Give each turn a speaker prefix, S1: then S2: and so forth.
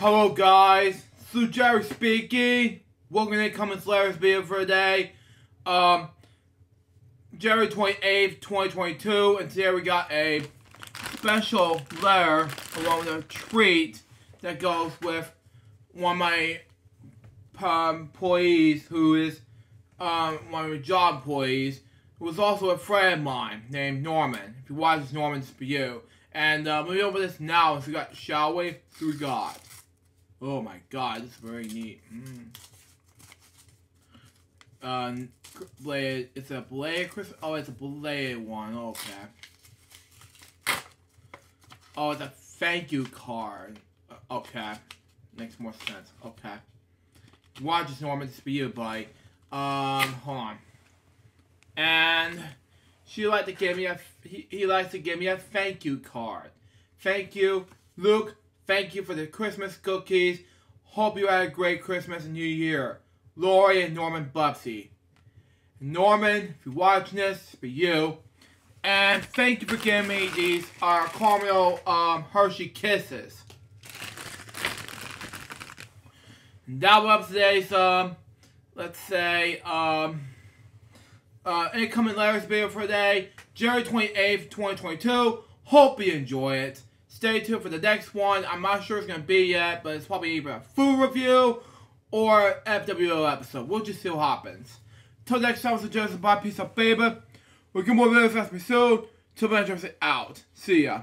S1: Hello guys, Sue Jerry speaking. Welcome to the Comments Larry's video for today. Um, January 28th, 2022, and today we got a special letter along with a treat that goes with one of my um, employees who is um, one of my job employees who was also a friend of mine named Norman. If you watch this, Norman's for you. And uh, moving over this now, so we got Shall We Through God. Oh my god, this is very neat. Mm. Um, blade, it's a blade. Oh, it's a blade one. Okay. Oh, it's a thank you card. Uh, okay, makes more sense. Okay. Watch this, Norman. For you. Um, hold on. And she like to give me a. He, he likes to give me a thank you card. Thank you, Luke. Thank you for the Christmas cookies. Hope you had a great Christmas and New Year. Lori and Norman Bubsy. Norman, if you're watching this, for you. And thank you for giving me these uh, caramel um, Hershey Kisses. And that was today's, um, let's say, um, uh, incoming letters video for today, January 28th, 2022. Hope you enjoy it. Stay tuned for the next one. I'm not sure it's going to be yet, but it's probably either a food review or FWO episode. We'll just see what happens. Till next time, it's Joseph Bye. Peace out, baby. We'll get more videos as we soon. Till then, Joseph out. See ya.